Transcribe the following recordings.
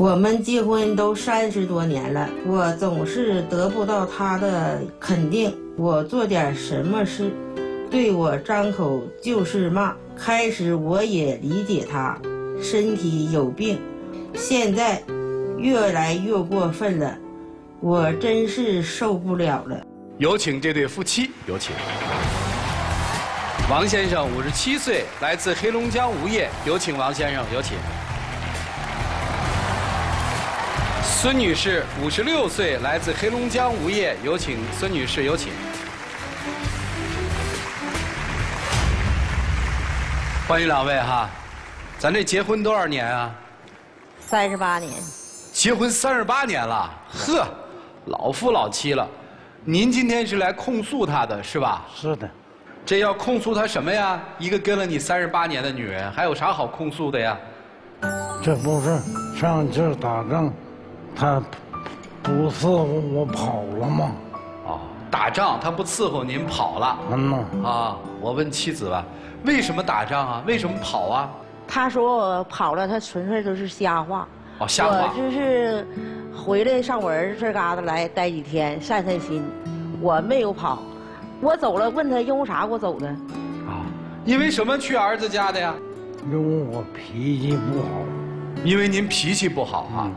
我们结婚都三十多年了，我总是得不到他的肯定。我做点什么事，对我张口就是骂。开始我也理解他，身体有病，现在越来越过分了，我真是受不了了。有请这对夫妻，有请。王先生五十七岁，来自黑龙江无业，有请王先生，有请。孙女士五十六岁，来自黑龙江无业，有请孙女士，有请。欢迎两位哈，咱这结婚多少年啊？三十八年，结婚三十八年了，呵，老夫老妻了。您今天是来控诉他的是吧？是的，这要控诉他什么呀？一个跟了你三十八年的女人，还有啥好控诉的呀？这不是上次打仗，他不伺候我跑了吗？哦，打仗他不伺候您跑了。嗯呐，啊，我问妻子吧，为什么打仗啊？为什么跑啊？他说我跑了，他纯粹都是瞎话。哦，瞎话我。就是回来上我儿子这嘎达来待几天，散散心。我没有跑，我走了，问他因为啥我走的？啊，因为什么去儿子家的呀？因为我脾气不好，因为您脾气不好啊。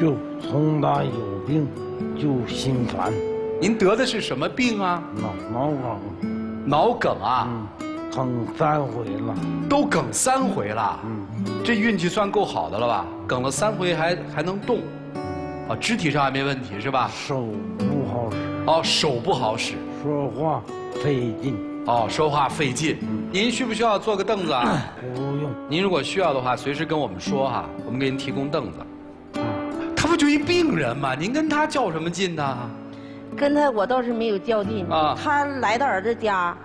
就从他有病就心烦，您得的是什么病啊？脑脑梗，脑梗啊，嗯，梗三回了，都梗三回了。嗯，这运气算够好的了吧？梗了三回还还能动，啊，肢体上还没问题是吧？手不好使，哦，手不好使，说话费劲，哦，说话费劲。您需不需要坐个凳子啊？不用，您如果需要的话，随时跟我们说哈，我们给您提供凳子。就一病人嘛？您跟他较什么劲呢？跟他我倒是没有较劲。啊他来到儿子家，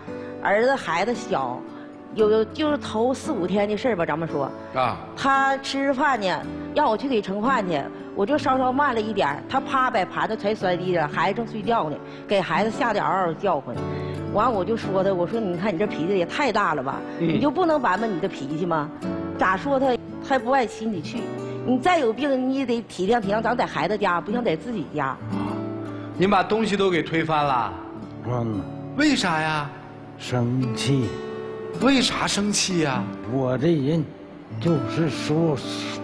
儿子孩子小，有有就是头四五天的事儿吧，咱们说。啊，他吃饭呢，让我去给盛饭去，我就稍稍慢了一点儿他啪摆盘子全摔地上，孩子正睡觉呢，给孩子吓得嗷嗷叫唤。完我就说他，我说你看你这脾气也太大了吧，嗯你就不能玩玩你的脾气吗？咋说他还不爱亲你去？你再有病你也得体谅体谅，咱在孩子家，不像在自己家。您把东西都给推翻了，嗯，为啥呀？生气。为啥生气呀？我这人就是说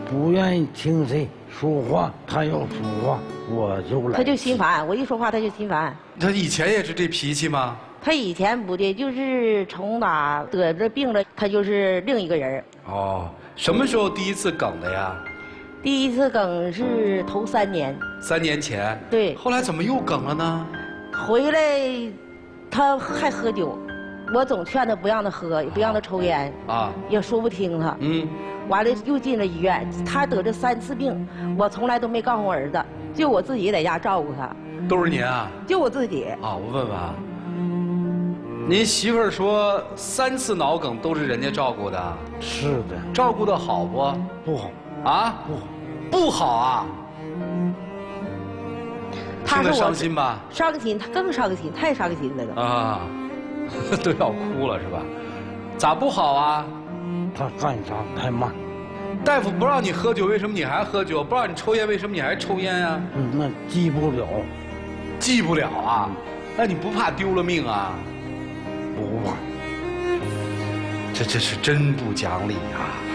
不愿意听谁说话，他要说话我就来。他就心烦，我一说话他就心烦。他以前也是这脾气吗？他以前不的，就是从哪得这病了，他就是另一个人儿哦，什么时候第一次梗的呀？第一次梗是头三年，三年前。对后来怎么又梗了呢？回来他还喝酒，我总劝他不让他喝，也不让他抽烟，啊，也说不听他。嗯，完了又进了医院，他得这三次病，我从来都没告诉我儿子，就我自己在家照顾他，都是您啊？就我自己。啊，我问问啊，您媳妇儿说三次脑梗都是人家照顾的，是的，照顾的好不？不好，啊，不好。不好啊，他说我伤心吧？伤心，他更伤心，太伤心了都。啊，都要哭了是吧？咋不好啊？他干啥太慢，大夫不让你喝酒，为什么你还喝酒？不让你抽烟，为什么你还抽烟啊？嗯那记不了，记不了啊？那你不怕丢了命啊？不。这这是真不讲理啊！